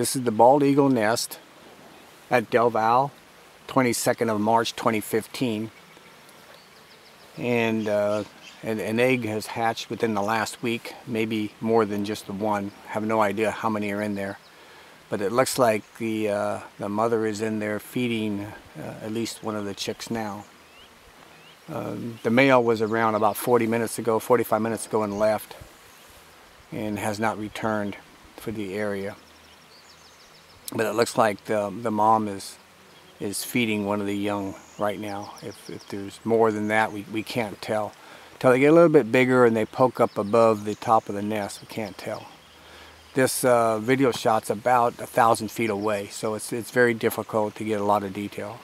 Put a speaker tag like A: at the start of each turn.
A: This is the bald eagle nest at Del Valle, 22nd of March 2015. And uh, an, an, egg has hatched within the last week, maybe more than just the one. have no idea how many are in there. But it looks like the, uh, the mother is in there feeding uh, at least one of the chicks now. Um, the male was around about 40 minutes ago, 45 minutes ago and left and has not returned for the area. But it looks like the, the mom is is feeding one of the young right now. If, if there's more than that, we, we can't tell. Until they get a little bit bigger and they poke up above the top of the nest, we can't tell. This uh, video shot's about a thousand feet away, so it's, it's very difficult to get a lot of detail.